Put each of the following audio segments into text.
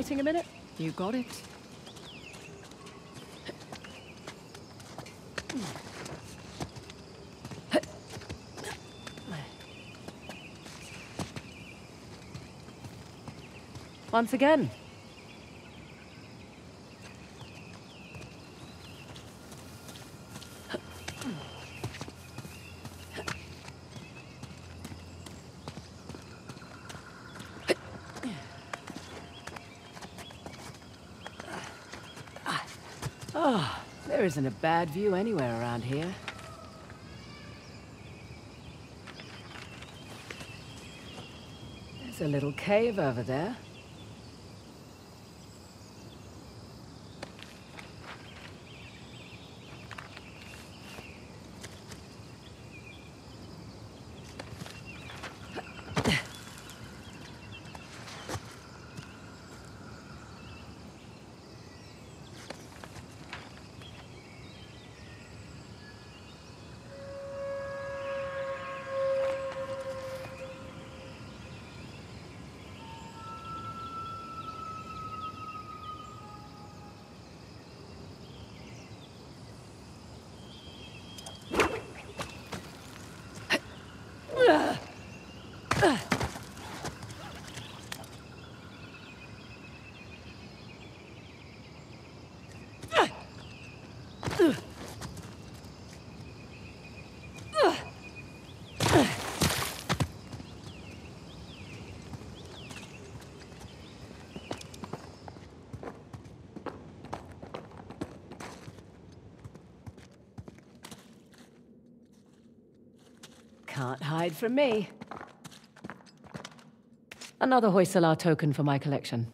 waiting a minute? You got it. Once again. Oh, there isn't a bad view anywhere around here. There's a little cave over there. Can't from me. Another Hoysala token for my collection.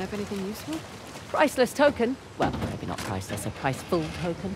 Turn up anything useful? Priceless token. Well, maybe not priceless, a priceful token.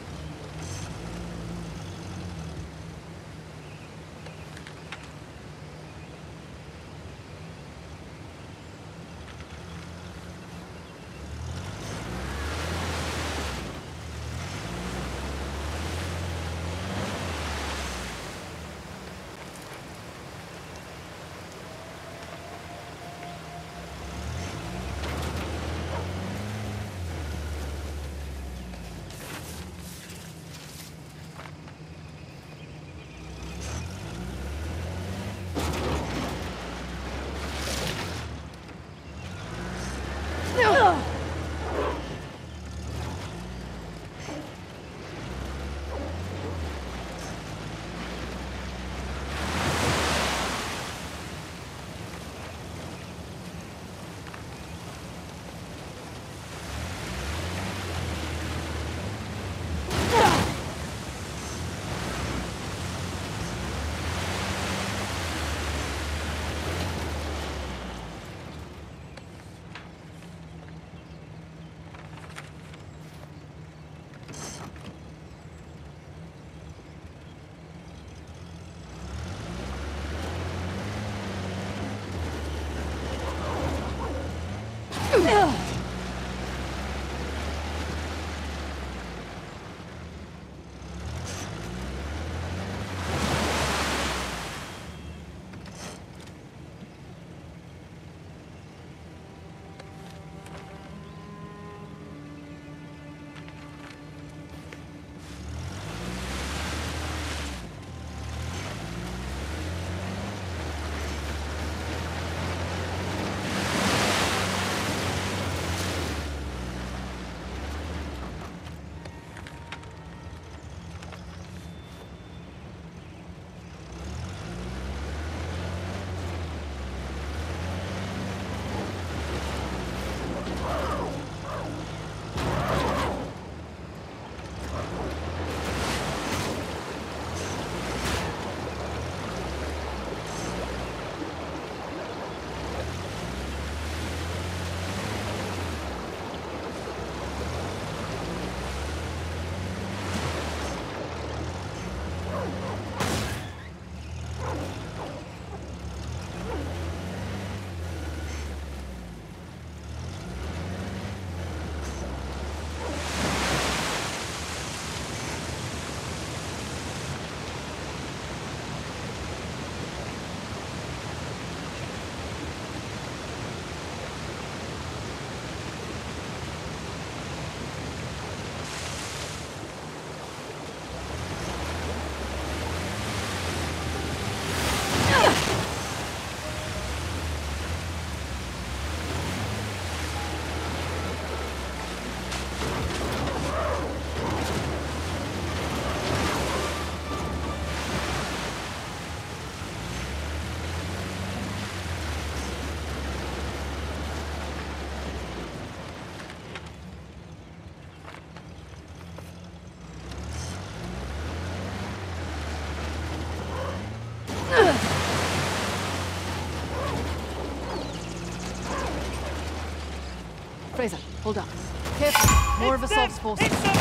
Careful. More of Asav's forces. Take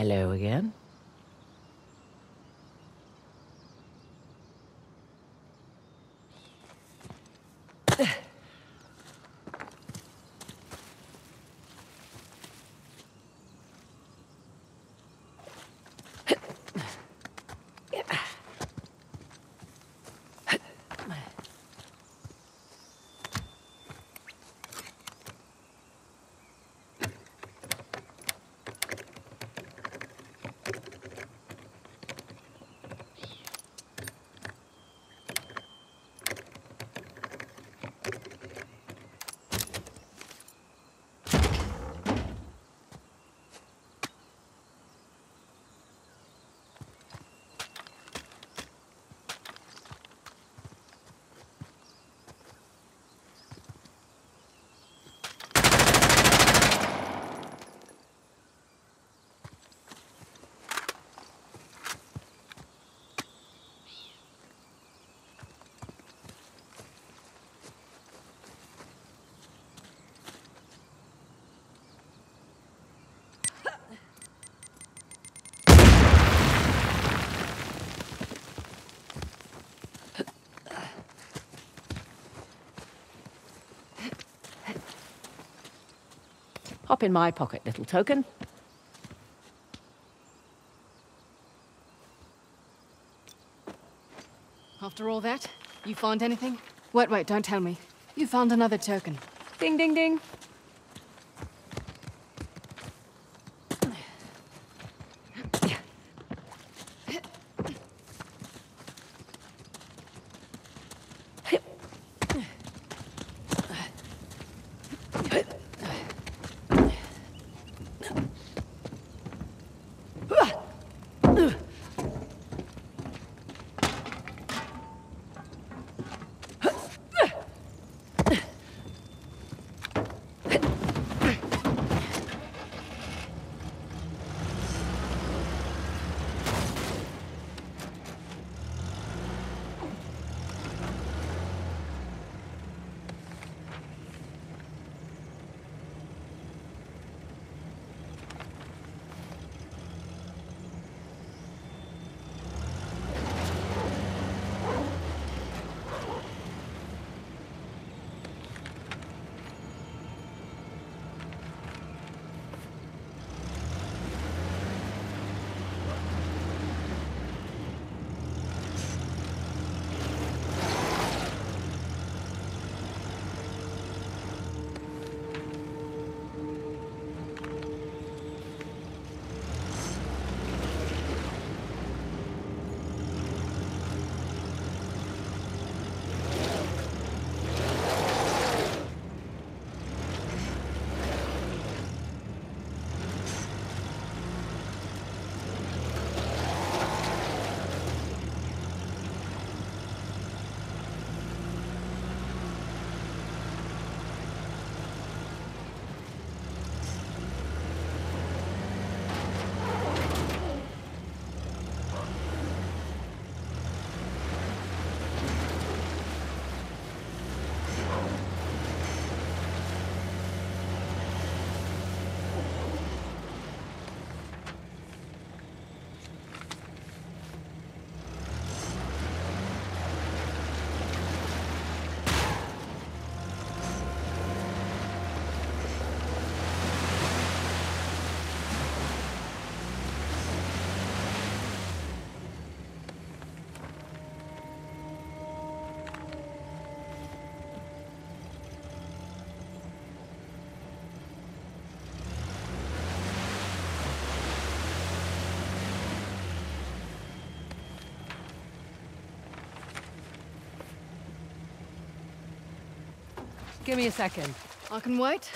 Hello again. Hop in my pocket, little token. After all that, you found anything? Wait, wait, don't tell me. You found another token. Ding, ding, ding. Give me a second. I can wait.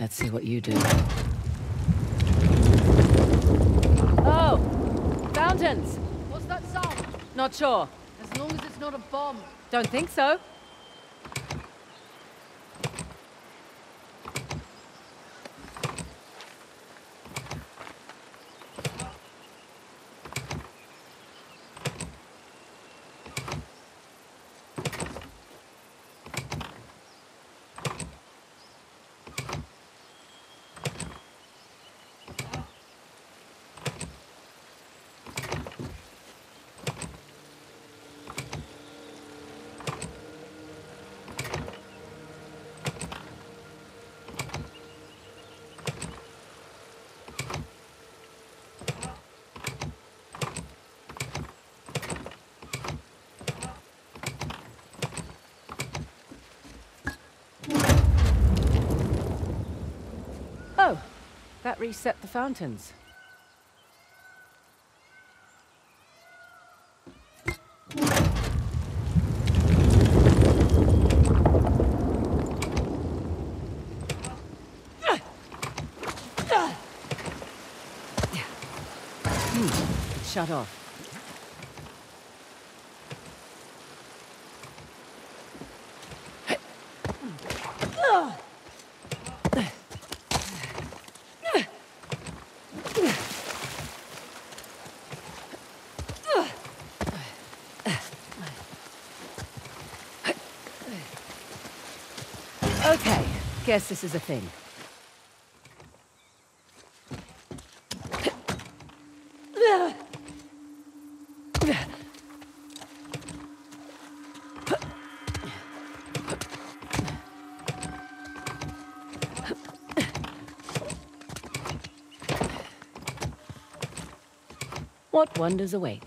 Let's see what you do. Oh! Fountains! What's that sound? Not sure. As long as it's not a bomb. Don't think so. Oh, that reset the fountains. Hmm, shut off. Guess this is a thing. What wonders await?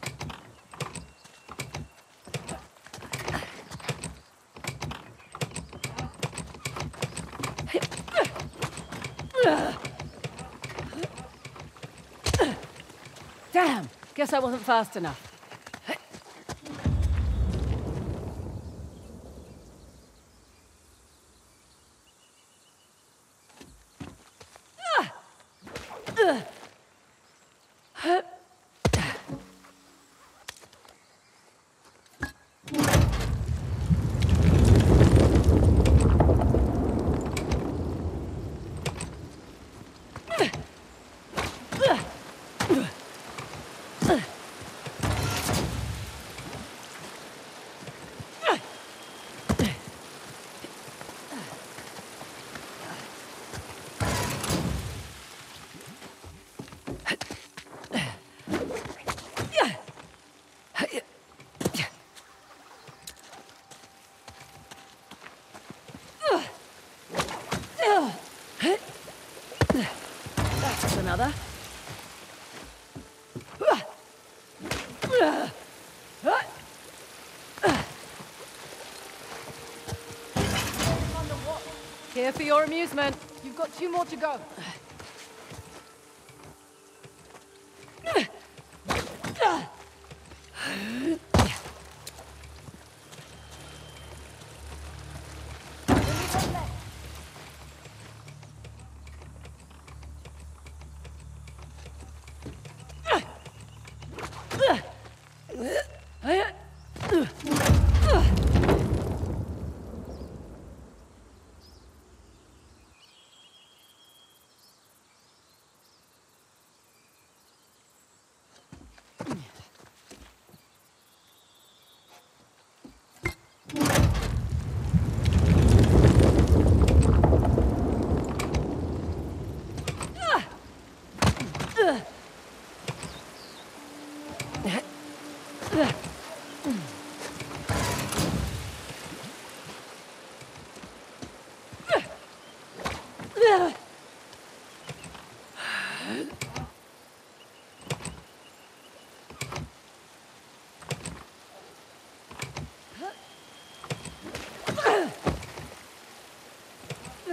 Damn! Guess I wasn't fast enough. Here for your amusement. You've got two more to go.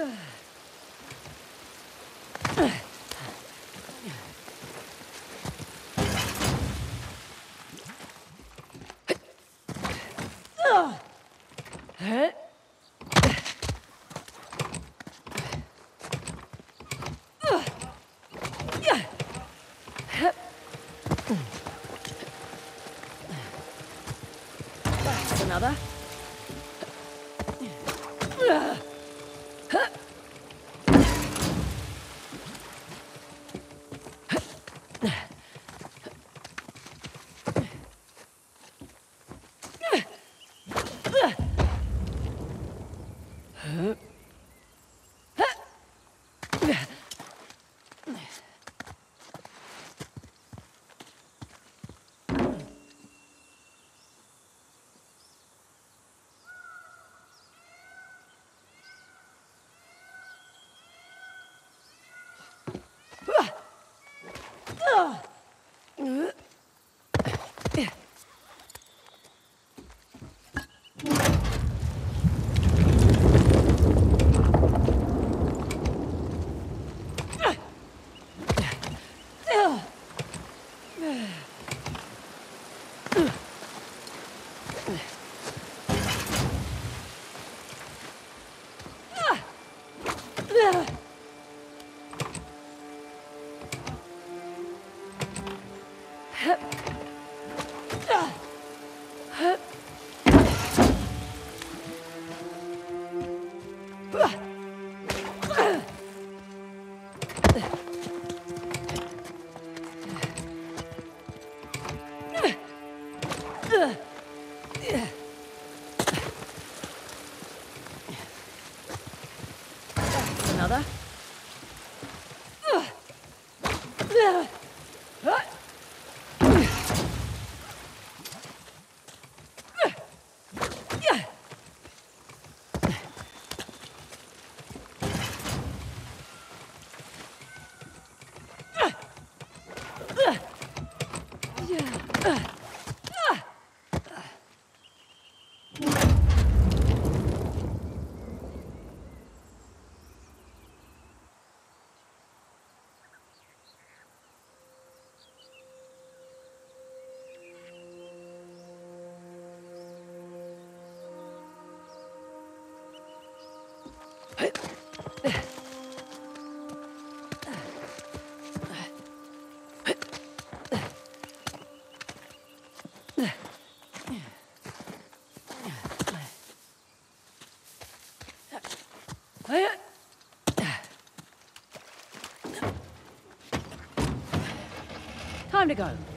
That's Yeah. Time to go.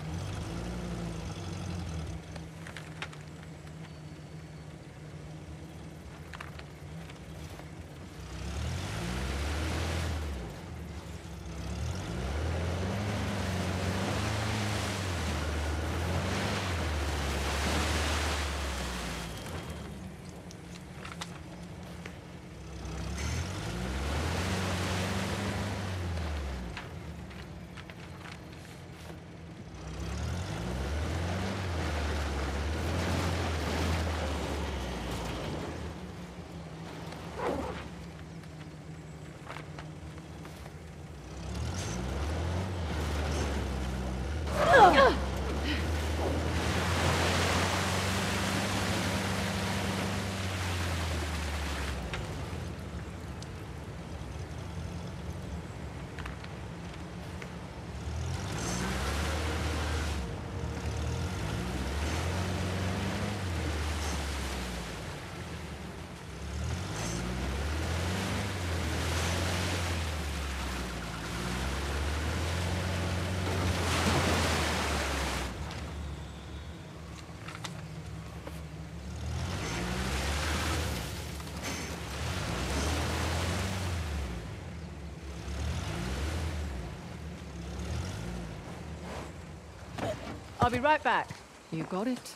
I'll be right back. You got it?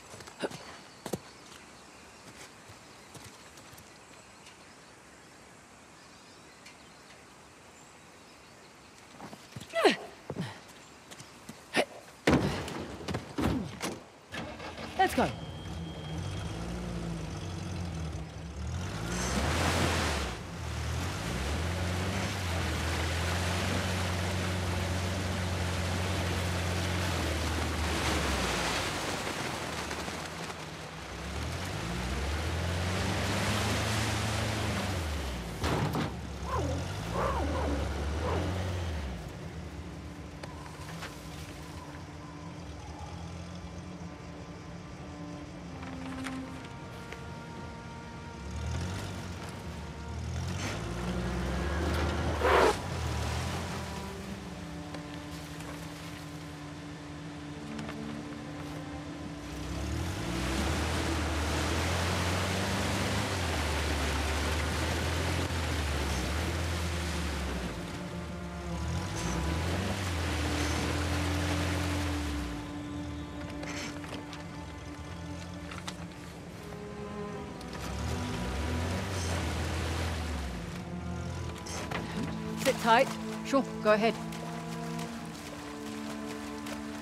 Tight. Sure, go ahead.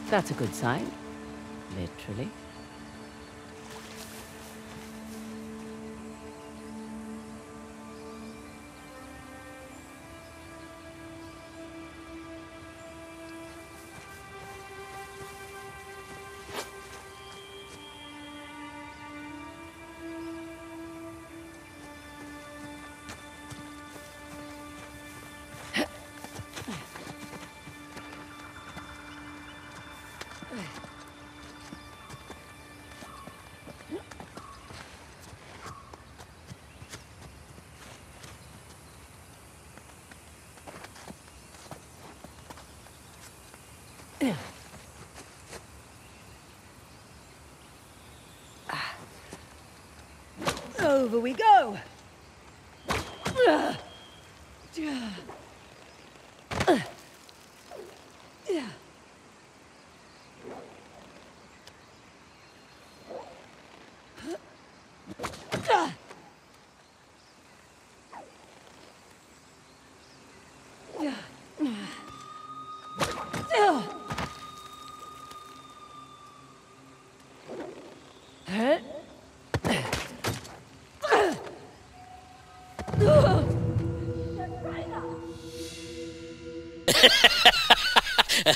That's a good sign. Literally. Over we go.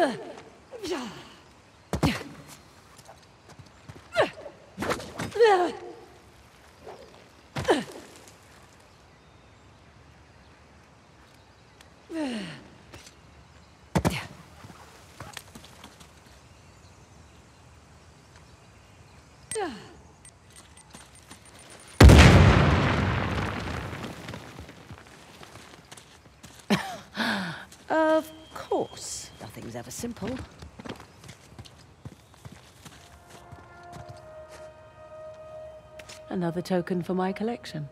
Of Nothing's ever simple. Another token for my collection.